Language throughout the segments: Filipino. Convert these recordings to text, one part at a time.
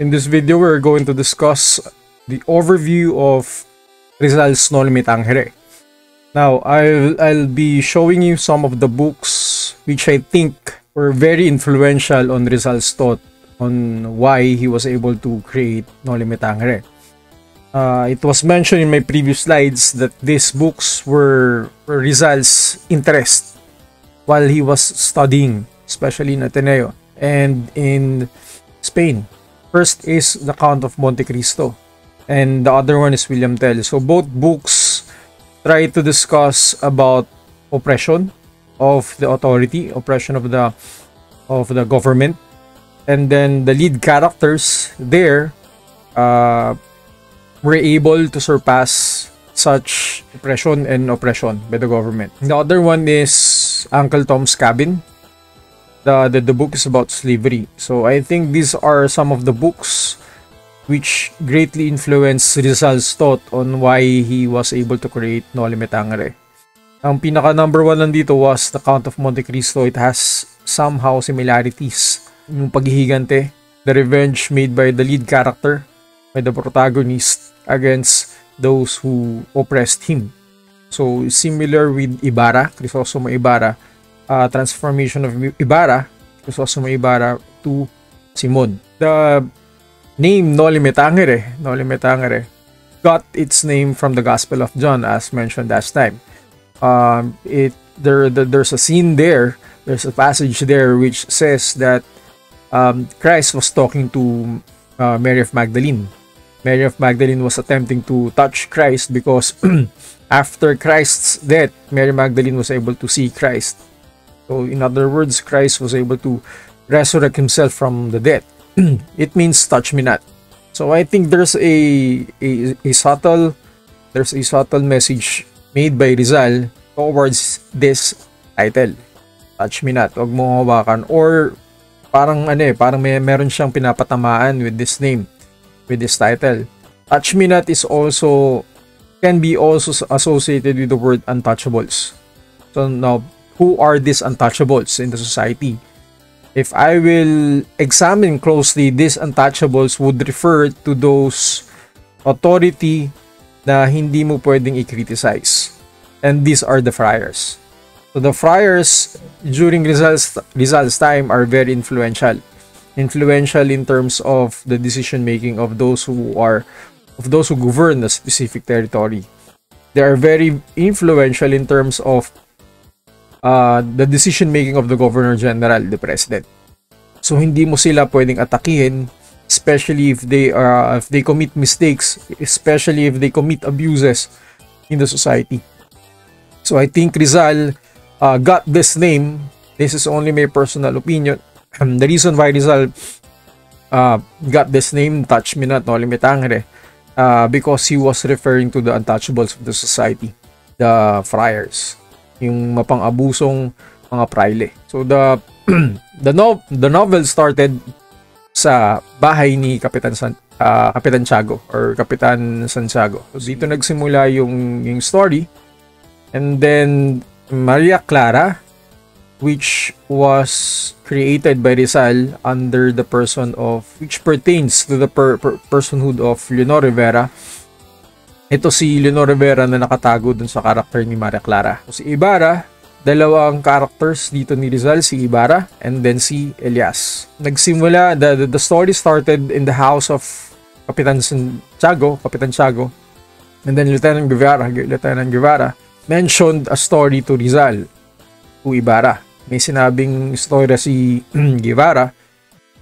In this video, we're going to discuss the overview of Rizal's No Limit Angere. Now, I'll, I'll be showing you some of the books which I think were very influential on Rizal's thought on why he was able to create No Limit Angere. Uh, it was mentioned in my previous slides that these books were, were Rizal's interest while he was studying, especially in Ateneo and in Spain. First is The Count of Monte Cristo, and the other one is William Tell. So both books try to discuss about oppression of the authority, oppression of the of the government, and then the lead characters there uh, were able to surpass such oppression and oppression by the government. The other one is Uncle Tom's Cabin, the, the the book is about slavery. So I think these are some of the books which greatly influenced Rizal's thought on why he was able to create No Limit Angere. Ang pinaka number one lang dito was The Count of Monte Cristo. It has somehow similarities. Yung paghihigante, the revenge made by the lead character, by the protagonist against those who oppressed him. So similar with Ibarra, Crisostomo Ibarra, uh, transformation of Ibarra, Crisostomo Ibarra to Simon. The name Noli Me Tangere, Noli got its name from the Gospel of John as mentioned last time. Um, it there the, there's a scene there, there's a passage there which says that um, Christ was talking to uh, Mary of Magdalene. Mary of Magdalene was attempting to touch Christ because after Christ's death, Mary Magdalene was able to see Christ. So, in other words, Christ was able to resurrect himself from the dead. it means touch me not. So, I think there's a, a, a subtle there's a subtle message made by Rizal towards this title. Touch me not. Huwag mo hawakan. Or parang ano eh, parang may meron siyang pinapatamaan with this name, with this title. Touch me not is also can be also associated with the word untouchables. So now who are these untouchables in the society. If I will examine closely, these untouchables would refer to those authority na hindi mo pwedeng i-criticize. And these are the friars. So the friars during Rizal's, Rizal's time are very influential. Influential in terms of the decision making of those who are of those who govern the specific territory. They are very influential in terms of uh, the decision making of the Governor General, the President. So hindi mo sila pwedeng atakihin especially if they are if they commit mistakes, especially if they commit abuses in the society. So I think Rizal uh, got this name. This is only my personal opinion. the reason why Rizal uh, got this name, Touch Me Not, No Limitangre, uh, because he was referring to the untouchables of the society, the friars yung mapang-abusong mga praile. So the the no the novel started sa bahay ni Kapitan San uh, Kapitan Tiago or Kapitan Santiago. So dito nagsimula yung yung story. And then Maria Clara which was created by Rizal under the person of which pertains to the per, per, personhood of Leonor Rivera ito si Leonor Rivera na nakatago dun sa karakter ni Maria Clara. So, si Ibarra, dalawang characters dito ni Rizal, si Ibarra and then si Elias. Nagsimula, the, the, the story started in the house of Kapitan Santiago, Kapitan Tiago, and then Lieutenant Guevara, Lieutenant Guevara, mentioned a story to Rizal, to Ibarra. May sinabing story si Guevara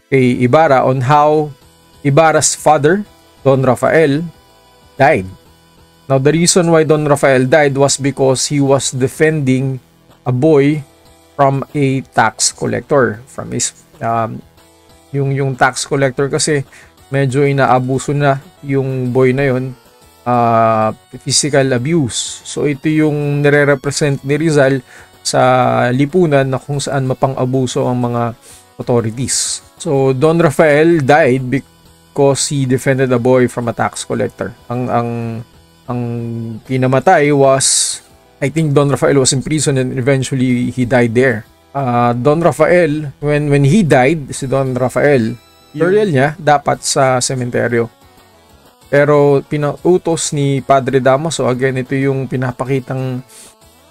kay Ibarra on how Ibarra's father, Don Rafael, died Now, the reason why Don Rafael died was because he was defending a boy from a tax collector. From his, um, yung, yung tax collector kasi medyo inaabuso na yung boy na yun. Uh, physical abuse. So, ito yung nire-represent ni Rizal sa lipunan na kung saan mapang-abuso ang mga authorities. So, Don Rafael died because he defended a boy from a tax collector. Ang, ang ang kinamatay was I think Don Rafael was in prison and eventually he died there. Uh, Don Rafael, when when he died, si Don Rafael, burial niya dapat sa sementeryo. Pero pinautos ni Padre Damaso, again, ito yung pinapakitang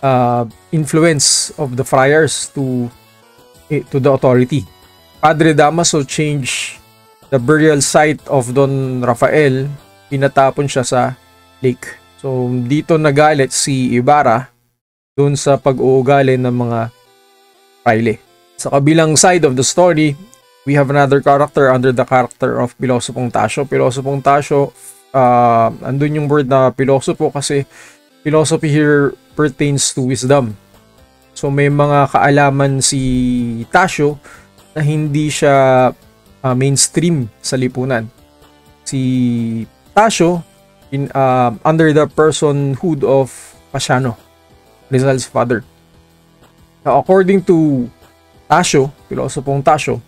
uh, influence of the friars to eh, to the authority. Padre Damaso changed the burial site of Don Rafael, pinatapon siya sa lake. So dito nagalit si Ibarra doon sa pag-uugali ng mga fraile. Sa kabilang side of the story, we have another character under the character of Pilosopong Tasyo. Pilosopong Tasyo, uh, andun yung word na pilosopo kasi philosophy here pertains to wisdom. So may mga kaalaman si Tasyo na hindi siya uh, mainstream sa lipunan. Si Tasyo in uh, under the personhood of Pasiano, Rizal's father. Now, according to Tasyo, pilosopong Tasyo,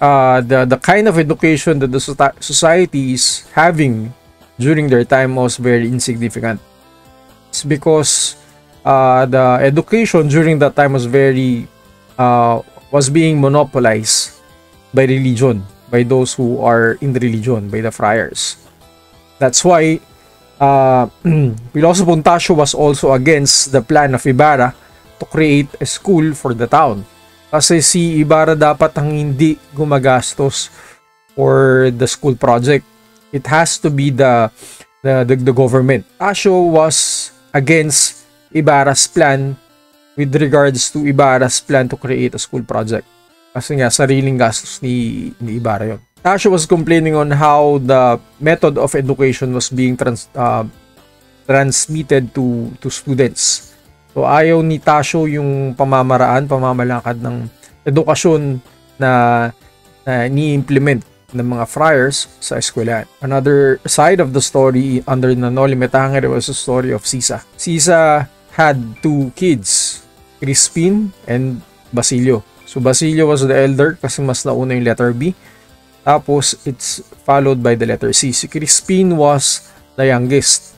uh, the, the kind of education that the society is having during their time was very insignificant. It's because uh, the education during that time was very uh, was being monopolized by religion, by those who are in the religion, by the friars. That's why uh, Piloso Pontasio was also against the plan of Ibarra to create a school for the town. Kasi si Ibarra dapat ang hindi gumagastos for the school project. It has to be the the, the, the government. Asho was against Ibarra's plan with regards to Ibarra's plan to create a school project. Kasi nga, sariling gastos ni, ni Ibarra yun. Asho was complaining on how the method of education was being trans, uh, transmitted to to students So ayaw ni Tasho yung pamamaraan, pamamalakad ng edukasyon na, na ni-implement ng mga friars sa eskwelahan. Another side of the story under Nanoli Metangere was the story of Sisa. Sisa had two kids, Crispin and Basilio. So Basilio was the elder kasi mas nauna yung letter B. Tapos it's followed by the letter C. Si Crispin was the youngest.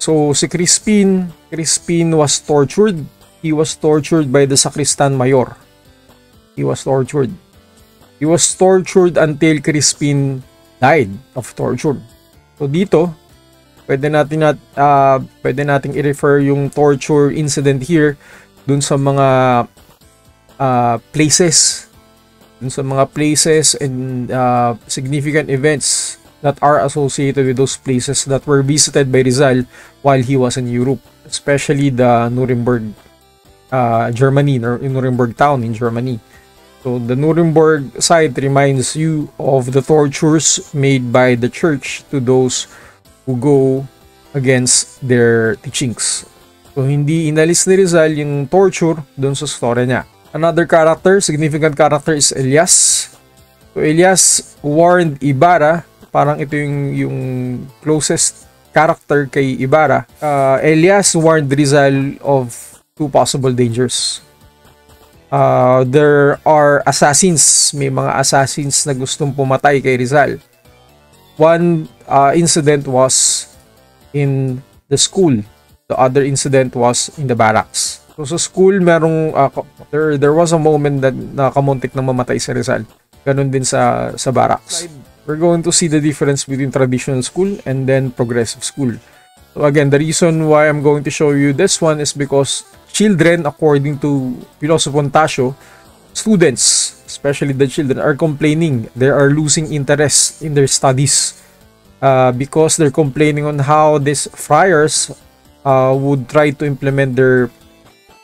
So si Crispin, Crispin was tortured. He was tortured by the sacristan mayor. He was tortured. He was tortured until Crispin died of torture. So dito, pwede natin nat uh, pwede nating i-refer yung torture incident here dun sa mga uh, places dun sa mga places and uh, significant events that are associated with those places that were visited by Rizal while he was in Europe, especially the Nuremberg, uh, Germany, Nuremberg town in Germany. So the Nuremberg site reminds you of the tortures made by the church to those who go against their teachings. So hindi inalis ni Rizal yung torture doon sa story niya. Another character, significant character is Elias. So Elias warned Ibarra Parang ito yung, yung closest character kay Ibarra. Uh, Elias warned Rizal of two possible dangers. Uh, there are assassins. May mga assassins na gustong pumatay kay Rizal. One uh, incident was in the school. The other incident was in the barracks. So sa school, merong uh, there there was a moment that nakamuntik na mamatay si Rizal. Ganon din sa sa barracks we're going to see the difference between traditional school and then progressive school. So again, the reason why I'm going to show you this one is because children, according to Philosopher Tasio, students, especially the children, are complaining. They are losing interest in their studies uh, because they're complaining on how these friars uh, would try to implement their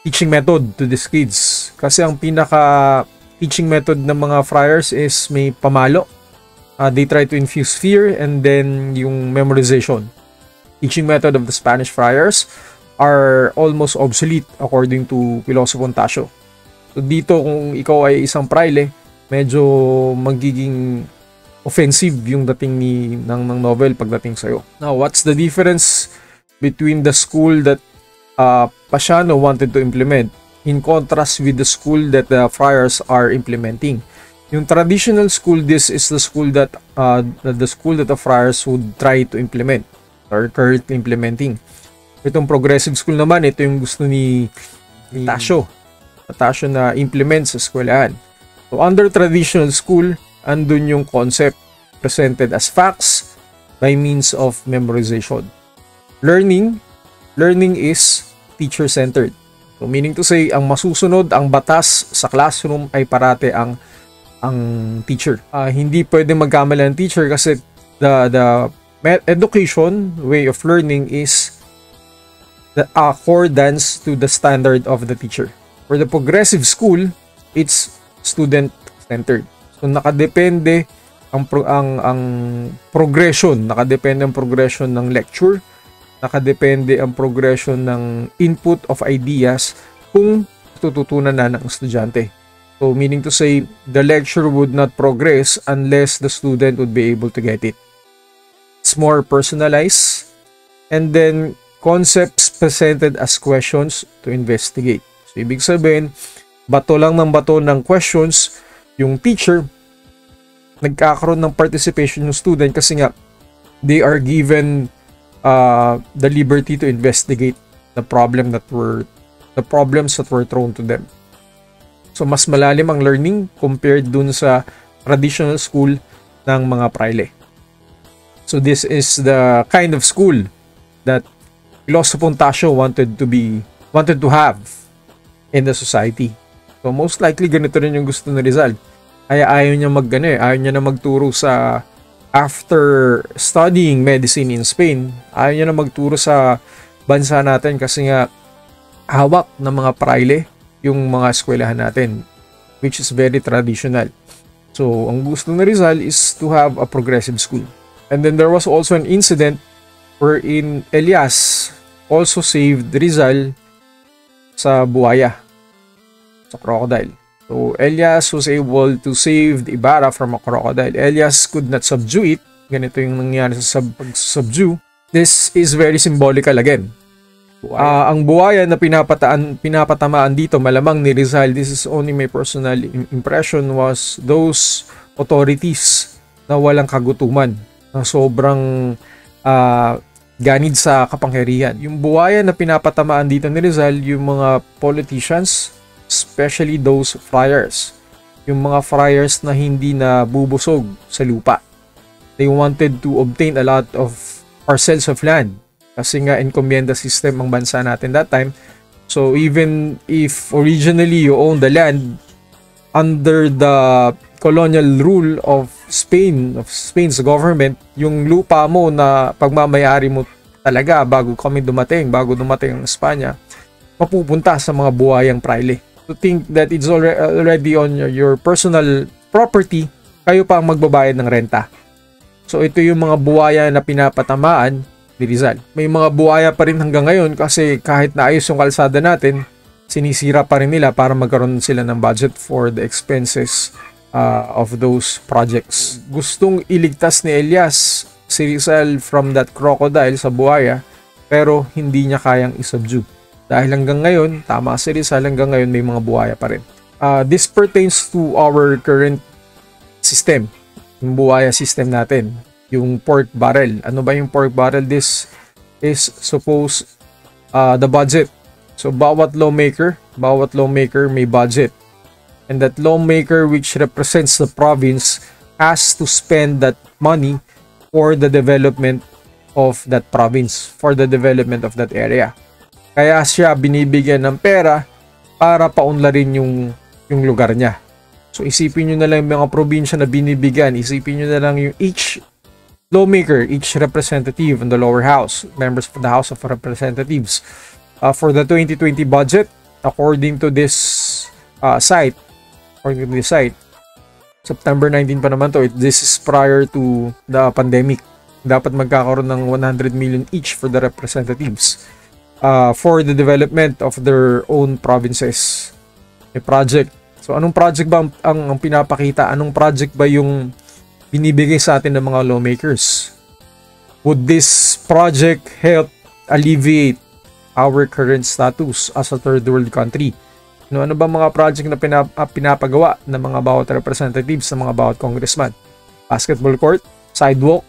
teaching method to these kids. Kasi ang pinaka teaching method ng mga friars is may pamalo uh, they try to infuse fear and then yung memorization. Teaching method of the Spanish friars are almost obsolete according to Philosopher Tasio. So dito kung ikaw ay isang praile, medyo magiging offensive yung dating ni ng, ng novel pagdating sa'yo. Now, what's the difference between the school that uh, Pasiano wanted to implement in contrast with the school that the friars are implementing? Yung traditional school, this is the school that uh, the school that the friars would try to implement or currently implementing. Itong progressive school naman, ito yung gusto ni, Tasyo. Tasyo na implement sa eskwelahan. So under traditional school, andun yung concept presented as facts by means of memorization. Learning, learning is teacher-centered. So meaning to say, ang masusunod, ang batas sa classroom ay parate ang ang teacher. Uh, hindi pwede magkamali ng teacher kasi the the education way of learning is the accordance to the standard of the teacher. For the progressive school, it's student-centered. So nakadepende ang ang ang progression, nakadepende ang progression ng lecture, nakadepende ang progression ng input of ideas kung tututunan na ng estudyante. So meaning to say, the lecture would not progress unless the student would be able to get it. It's more personalized and then concepts presented as questions to investigate. So, ibig sabihin, bato lang ng bato ng questions, yung teacher, nagkakaroon ng participation yung student kasi nga, they are given uh, the liberty to investigate the problem that were, the problems that were thrown to them. So, mas malalim ang learning compared dun sa traditional school ng mga praile. So, this is the kind of school that Piloso Pontasio wanted to be, wanted to have in the society. So most likely ganito rin yung gusto ni Rizal. Kaya ayaw niya mag ano, eh, ayaw niya na magturo sa after studying medicine in Spain, ayaw niya na magturo sa bansa natin kasi nga hawak ng mga praile yung mga eskwelahan natin which is very traditional. So, ang gusto ni Rizal is to have a progressive school. And then there was also an incident wherein Elias also saved Rizal sa buhaya, sa crocodile. So, Elias was able to save the Ibarra from a crocodile. Elias could not subdue it. Ganito yung nangyari sa sub subdue. This is very symbolical again. Uh, ang buhaya na pinapataan, pinapatamaan dito, malamang ni Rizal, this is only my personal impression, was those authorities na walang kagutuman, na sobrang uh, ganid sa kapangyarihan. Yung buwaya na pinapatamaan dito ni Rizal, yung mga politicians, especially those friars. Yung mga friars na hindi na bubusog sa lupa. They wanted to obtain a lot of parcels of land. Kasi nga encomienda system ang bansa natin that time. So even if originally you own the land under the colonial rule of Spain, of Spain's government, yung lupa mo na pagmamayari mo talaga bago kami dumating, bago dumating ang Espanya, mapupunta sa mga buhayang praile. To think that it's already on your, your personal property, kayo pa ang magbabayad ng renta. So ito yung mga buhaya na pinapatamaan ni Rizal. May mga buhaya pa rin hanggang ngayon kasi kahit naayos yung kalsada natin, sinisira pa rin nila para magkaroon sila ng budget for the expenses uh, of those projects. Gustong iligtas ni Elias si Rizal from that crocodile sa buhaya pero hindi niya kayang isubdue. Dahil hanggang ngayon, tama si Rizal, hanggang ngayon may mga buhaya pa rin. Uh, this pertains to our current system, yung buhaya system natin, yung pork barrel. Ano ba yung pork barrel? This is suppose uh, the budget. So, bawat lawmaker, bawat lawmaker may budget and that lawmaker which represents the province has to spend that money for the development of that province, for the development of that area. Kaya siya binibigyan ng pera para paunlarin yung, yung lugar niya. So isipin nyo na lang yung mga probinsya na binibigyan, isipin nyo na lang yung each lawmaker, each representative in the lower house, members of the House of Representatives. Uh, for the 2020 budget, according to this uh, site, according to this site, September 19 pa naman to. This is prior to the pandemic. Dapat magkakaroon ng 100 million each for the representatives uh, for the development of their own provinces. A project. So anong project ba ang, ang, ang pinapakita? Anong project ba yung binibigay sa atin ng mga lawmakers? Would this project help alleviate our current status as a third world country? No, ano ba mga project na pinap ah, pinapagawa ng mga bawat representatives sa mga bawat congressman? Basketball court, sidewalk,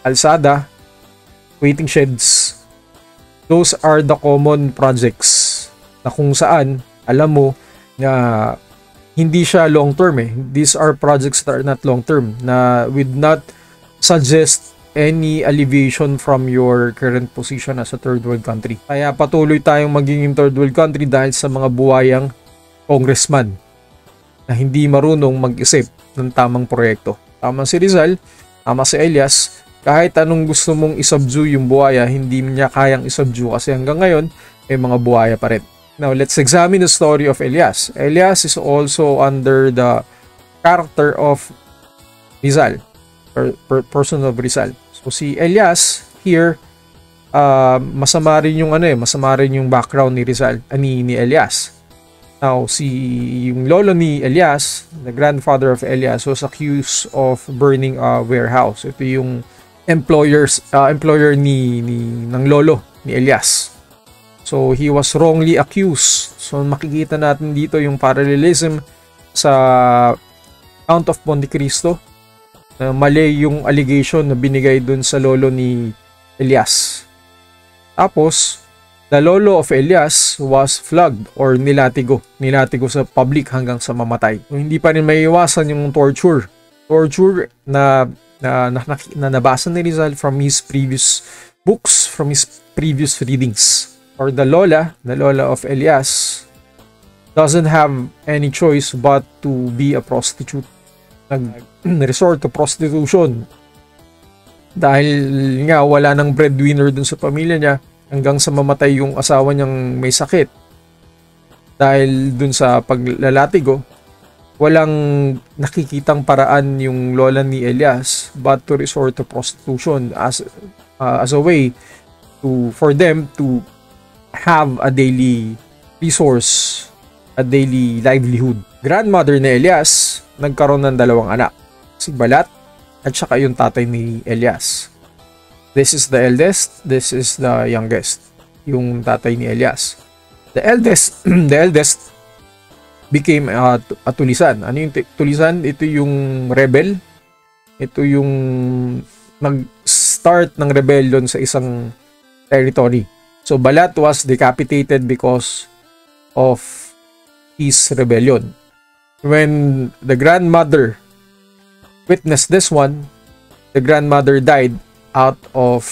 alsada, waiting sheds. Those are the common projects na kung saan alam mo na hindi siya long term eh. These are projects that are not long term na would not suggest any alleviation from your current position as a third world country. Kaya patuloy tayong magiging third world country dahil sa mga buwayang congressman na hindi marunong mag-isip ng tamang proyekto. Tama si Rizal, tama si Elias, kahit anong gusto mong isubdue yung buhaya, hindi niya kayang isubdue kasi hanggang ngayon, may mga buhaya pa rin. Now, let's examine the story of Elias. Elias is also under the character of Rizal, per, per person of Rizal. So, si Elias here, uh, masama rin yung ano eh, masama rin yung background ni Rizal, uh, ni, ni Elias. Now, si yung lolo ni Elias, the grandfather of Elias, was accused of burning a warehouse. Ito yung employers uh, employer ni, ni ng lolo ni Elias. So he was wrongly accused. So makikita natin dito yung parallelism sa Count of Monte Cristo. Na mali yung allegation na binigay dun sa lolo ni Elias. Tapos, the lolo of Elias was flogged or nilatigo. Nilatigo sa public hanggang sa mamatay. Hindi pa rin may iwasan yung torture. Torture na na, na, na nabasa ni Rizal from his previous books, from his previous readings or the lola, the lola of Elias, doesn't have any choice but to be a prostitute. Nag-resort to prostitution. Dahil nga wala nang breadwinner dun sa pamilya niya hanggang sa mamatay yung asawa niyang may sakit. Dahil dun sa paglalatigo, walang nakikitang paraan yung lola ni Elias but to resort to prostitution as uh, as a way to for them to have a daily resource, a daily livelihood. Grandmother ni Elias, nagkaroon ng dalawang anak. Si Balat at saka yung tatay ni Elias. This is the eldest, this is the youngest. Yung tatay ni Elias. The eldest, the eldest became uh, a tulisan. Ano yung tulisan? Ito yung rebel. Ito yung nag-start ng rebellion sa isang territory. So Balat was decapitated because of his rebellion. When the grandmother witnessed this one, the grandmother died out of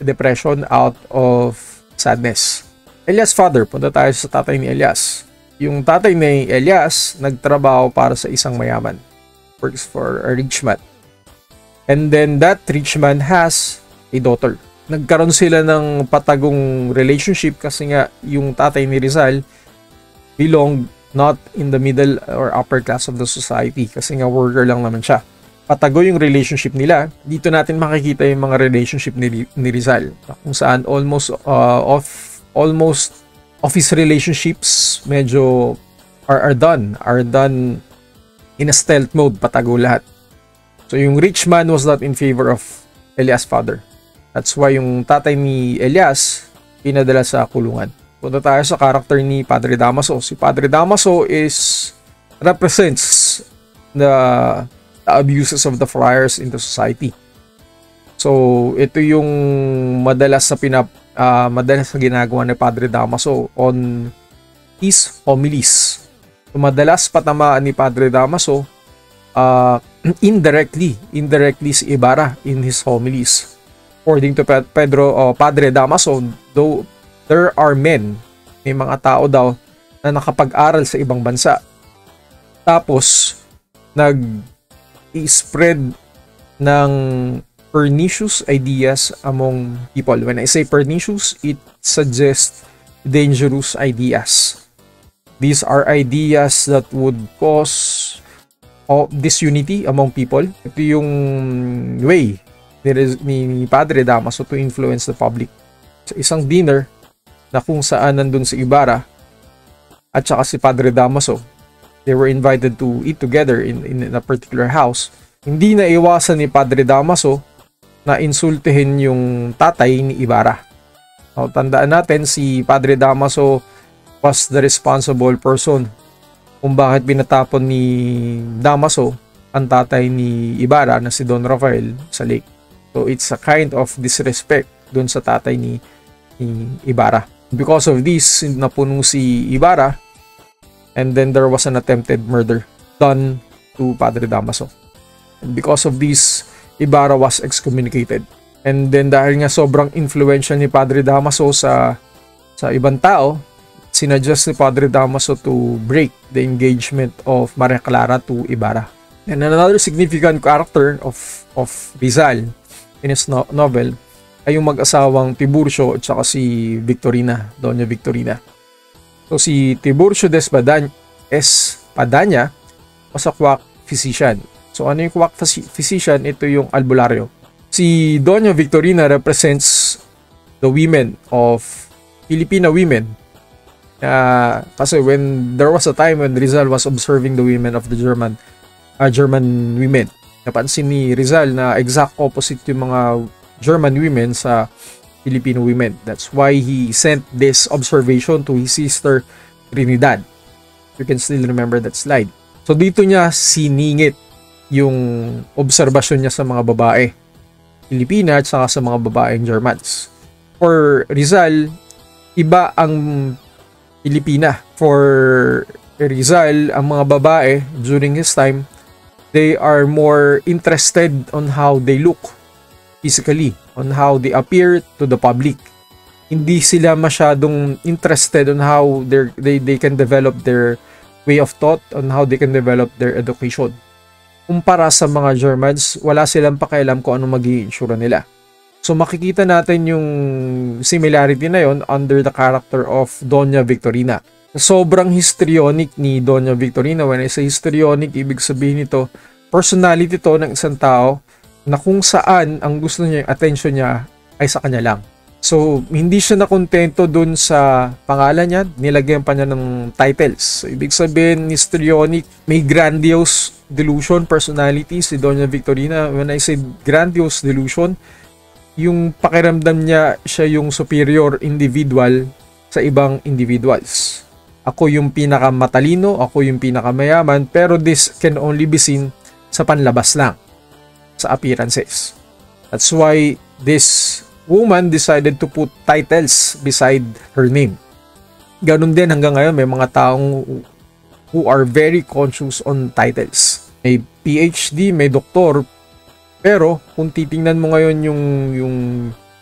depression, out of sadness. Elias' father, punta tayo sa tatay ni Elias. Yung tatay ni Elias, nagtrabaho para sa isang mayaman. Works for a rich man. And then that rich man has a daughter nagkaroon sila ng patagong relationship kasi nga yung tatay ni Rizal belonged not in the middle or upper class of the society kasi nga worker lang naman siya. Patago yung relationship nila. Dito natin makikita yung mga relationship ni, ni Rizal kung saan almost uh, off almost office relationships medyo are, are done are done in a stealth mode patago lahat. So yung rich man was not in favor of Elias' father. That's why yung tatay ni Elias pinadala sa kulungan. Punta tayo sa karakter ni Padre Damaso. Si Padre Damaso is represents the, the abuses of the friars in the society. So, ito yung madalas sa pinap uh, madalas na ginagawa ni Padre Damaso on his homilies. So, madalas patamaan ni Padre Damaso uh, indirectly, indirectly si Ibarra in his homilies according to Pedro o Padre Damaso, though there are men, may mga tao daw na nakapag-aral sa ibang bansa. Tapos, nag-spread ng pernicious ideas among people. When I say pernicious, it suggests dangerous ideas. These are ideas that would cause disunity among people. Ito yung way ni, Padre Damaso to influence the public. Sa isang dinner na kung saan nandun si Ibarra at saka si Padre Damaso, they were invited to eat together in, in a particular house. Hindi na iwasan ni Padre Damaso na insultihin yung tatay ni Ibarra. O, tandaan natin si Padre Damaso was the responsible person kung bakit binatapon ni Damaso ang tatay ni Ibarra na si Don Rafael sa lake. So it's a kind of disrespect dun sa tatay ni, ni Ibarra. Because of this, napuno si Ibarra And then there was an attempted murder done to Padre Damaso. And because of this, Ibarra was excommunicated. And then dahil nga sobrang influential ni Padre Damaso sa sa ibang tao, sinadjust ni Padre Damaso to break the engagement of Maria Clara to Ibarra. And another significant character of of Rizal in his no- novel ay yung mag-asawang Tiburcio at saka si Victorina, Doña Victorina. So si Tiburcio Despadanya, Espadanya was a quack physician. So ano yung quack physician? Ito yung albularyo. Si Doña Victorina represents the women of Filipino women. Uh, kasi when there was a time when Rizal was observing the women of the German uh, German women, napansin ni Rizal na exact opposite yung mga German women sa Filipino women. That's why he sent this observation to his sister Trinidad. You can still remember that slide. So dito niya siningit yung obserbasyon niya sa mga babae Pilipina at saka sa mga babaeng Germans. For Rizal, iba ang Pilipina. For Rizal, ang mga babae during his time, they are more interested on how they look physically, on how they appear to the public. Hindi sila masyadong interested on how they they can develop their way of thought, on how they can develop their education. Kumpara sa mga Germans, wala silang pakialam kung ano magiging itsura nila. So makikita natin yung similarity na yon under the character of Doña Victorina. Sobrang histrionic ni Doña Victorina. When I say histrionic, ibig sabihin nito, personality to ng isang tao na kung saan ang gusto niya, yung attention niya ay sa kanya lang. So, hindi siya nakontento dun sa pangalan niya, nilagyan pa niya ng titles. So, ibig sabihin, histrionic, may grandiose delusion, personality si Doña Victorina. When I say grandiose delusion, yung pakiramdam niya siya yung superior individual sa ibang individuals. Ako yung pinakamatalino, ako yung pinakamayaman, pero this can only be seen sa panlabas lang sa appearances. That's why this woman decided to put titles beside her name. Ganun din hanggang ngayon may mga taong who are very conscious on titles. May PhD, may doktor, pero kung titingnan mo ngayon yung yung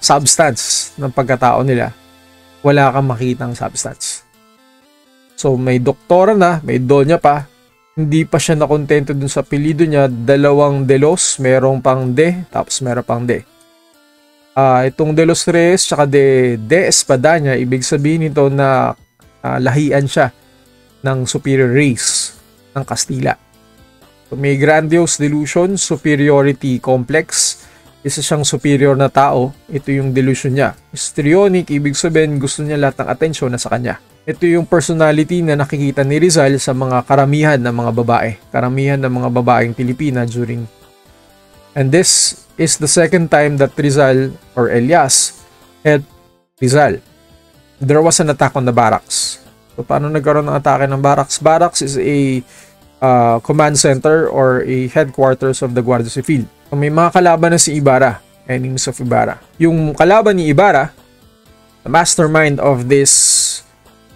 substance ng pagkatao nila, wala kang makitang substance. So may doktora na, may donya pa, hindi pa siya nakontento dun sa apelido niya, dalawang Delos, merong pang De, tapos meron pang De. Uh, itong De Los Reyes, tsaka De, De Espadanya, ibig sabihin nito na uh, lahian siya ng superior race ng Kastila. So, may grandiose delusion, superiority complex, isa siyang superior na tao, ito yung delusion niya. Histrionic, ibig sabihin gusto niya lahat ng atensyon na sa kanya. Ito yung personality na nakikita ni Rizal sa mga karamihan ng mga babae. Karamihan ng mga babaeng Pilipina during And this is the second time that Rizal or Elias had Rizal. There was an attack on the barracks. So paano nagkaroon ng atake ng barracks? Barracks is a uh, command center or a headquarters of the Guardia Civil. So, may mga kalaban na si Ibarra, enemies of Ibarra. Yung kalaban ni Ibarra, the mastermind of this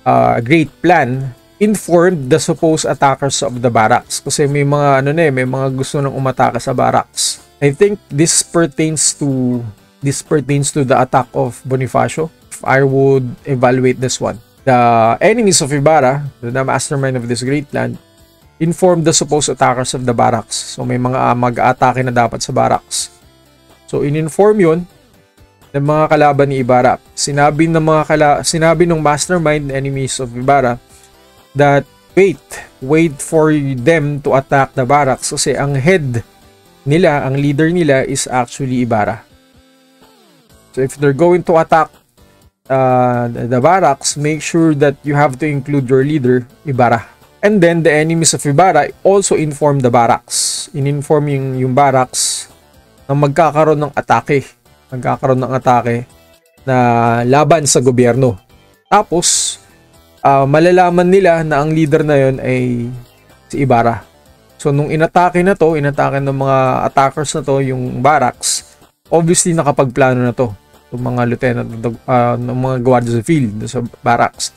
uh, great plan informed the supposed attackers of the barracks kasi may mga ano na eh, may mga gusto nang umatake sa barracks. I think this pertains to this pertains to the attack of Bonifacio. If I would evaluate this one. The enemies of Ibarra, the mastermind of this great plan, informed the supposed attackers of the barracks. So may mga mag-aatake na dapat sa barracks. So in-inform yun ng mga kalaban ni Ibarra. Sinabi ng mga kala sinabi ng mastermind enemies of Ibarra that wait, wait for them to attack the barracks kasi ang head nila, ang leader nila is actually Ibarra. So if they're going to attack uh, the barracks, make sure that you have to include your leader, Ibarra. And then the enemies of Ibarra also inform the barracks. In-inform yung, yung barracks na magkakaroon ng atake nagkakaroon ng atake na laban sa gobyerno. Tapos, uh, malalaman nila na ang leader na yon ay si Ibarra. So, nung inatake na to, inatake ng mga attackers na to, yung barracks, obviously nakapagplano na to. Yung mga lieutenant, uh, ng mga guardia civil sa barracks.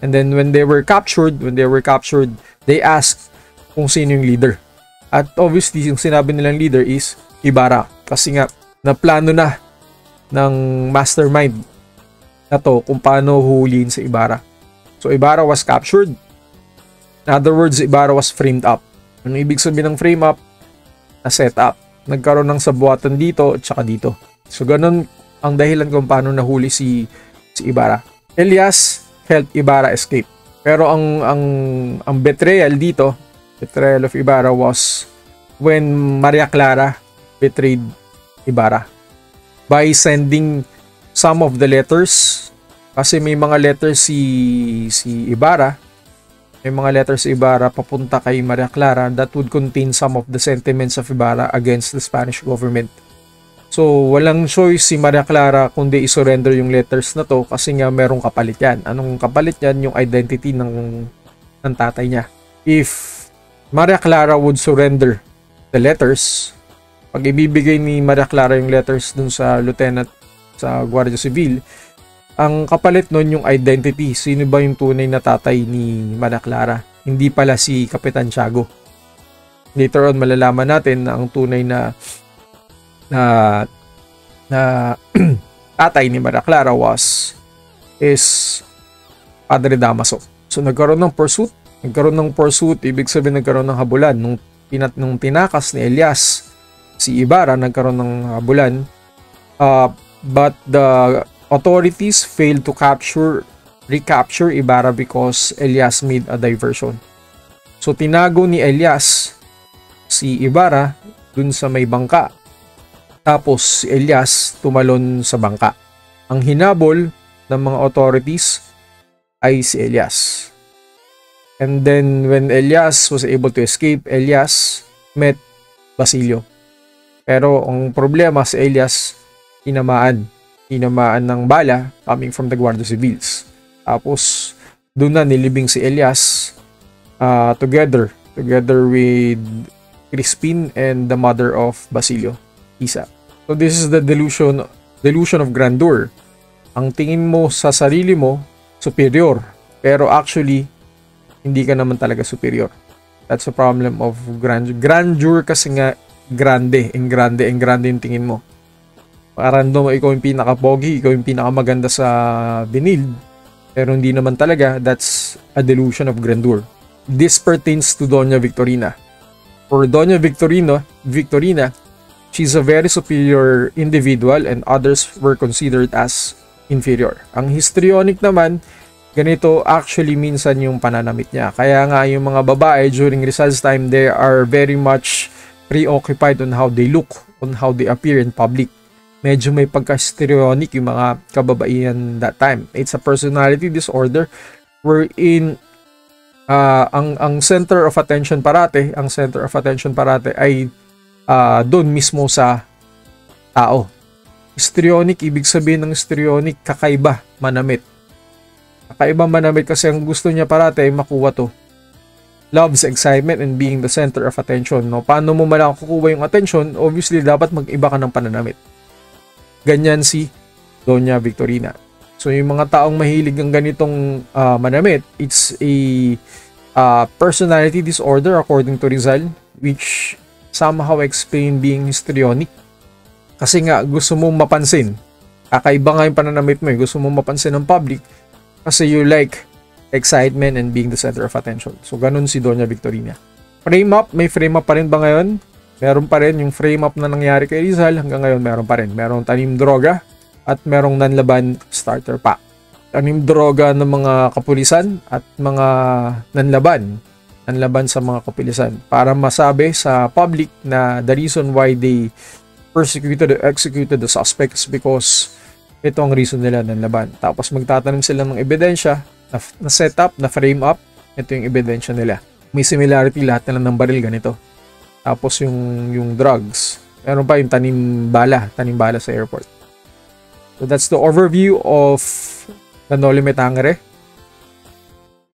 And then when they were captured, when they were captured, they asked kung sino yung leader. At obviously, yung sinabi nilang leader is Ibarra. Kasi nga, na plano na ng mastermind na to kung paano huliin si Ibarra. So Ibarra was captured. In other words, Ibarra was framed up. Ano ibig sabihin ng frame up? Na set up. Nagkaroon ng sabuatan dito at saka dito. So ganun ang dahilan kung paano nahuli si si Ibarra. Elias helped Ibarra escape. Pero ang ang ang betrayal dito, betrayal of Ibarra was when Maria Clara betrayed Ibarra by sending some of the letters kasi may mga letters si si Ibarra may mga letters si Ibarra papunta kay Maria Clara that would contain some of the sentiments of Ibarra against the Spanish government. So, walang choice si Maria Clara kundi i-surrender yung letters na to kasi nga merong kapalit yan. Anong kapalit yan? Yung identity ng, ng tatay niya. If Maria Clara would surrender the letters, pag ibibigay ni Maria Clara yung letters dun sa lieutenant sa Guardia Civil, ang kapalit nun yung identity. Sino ba yung tunay na tatay ni Maria Clara? Hindi pala si Kapitan Tiago. Later on, malalaman natin na ang tunay na na na tatay ni Maria Clara was is Padre Damaso. So nagkaroon ng pursuit, nagkaroon ng pursuit, ibig sabihin nagkaroon ng habulan nung pinat nung tinakas ni Elias si Ibarra nagkaroon ng habulan. Uh, but the authorities failed to capture recapture Ibarra because Elias made a diversion. So tinago ni Elias si Ibarra dun sa may bangka tapos si Elias tumalon sa bangka. Ang hinabol ng mga authorities ay si Elias. And then when Elias was able to escape, Elias met Basilio. Pero ang problema si Elias, tinamaan. Tinamaan ng bala coming from the Guardia Civils. Tapos doon na nilibing si Elias uh, together together with Crispin and the mother of Basilio. Isa. So this is the delusion delusion of grandeur. Ang tingin mo sa sarili mo superior, pero actually hindi ka naman talaga superior. That's the problem of grandeur. Grandeur kasi nga grande, en grande, en grande yung tingin mo. Parang mo ikaw yung pinaka-pogi, ikaw yung pinaka-maganda sa binil. Pero hindi naman talaga, that's a delusion of grandeur. This pertains to Doña Victorina. For Doña Victorino, Victorina, she's a very superior individual and others were considered as inferior. Ang histrionic naman, ganito actually minsan yung pananamit niya. Kaya nga yung mga babae during Rizal's time, they are very much preoccupied on how they look, on how they appear in public. Medyo may pagka-stereonic yung mga kababaihan that time. It's a personality disorder wherein uh, ang ang center of attention parate, ang center of attention parate ay uh, doon mismo sa tao. Histrionic, ibig sabihin ng histrionic, kakaiba, manamit. Kakaiba manamit kasi ang gusto niya parate ay makuha to. Loves excitement and being the center of attention. No? Paano mo malang kukuha yung attention? Obviously, dapat mag-iba ka ng pananamit. Ganyan si Doña Victorina. So, yung mga taong mahilig ng ganitong uh, manamit, it's a uh, personality disorder according to Rizal, which somehow explain being histrionic. Kasi nga, gusto mong mapansin. Kakaiba nga yung pananamit mo eh. Gusto mong mapansin ng public. Kasi you like excitement and being the center of attention. So, ganun si Doña Victorina. Frame up, may frame up pa rin ba ngayon? Meron pa rin yung frame up na nangyari kay Rizal. Hanggang ngayon, meron pa rin. Merong tanim droga at merong nanlaban starter pack. Tanim droga ng mga kapulisan at mga nanlaban ang laban sa mga kapulisan para masabi sa public na the reason why they persecuted or executed the suspects because ito ang reason nila ng laban. Tapos magtatanim sila ng ebidensya na, na set up, na frame up. Ito yung ebidensya nila. May similarity lahat na lang ng baril ganito. Tapos yung, yung drugs. Meron pa yung tanim bala, tanim bala sa airport. So that's the overview of the Noli Me Tangere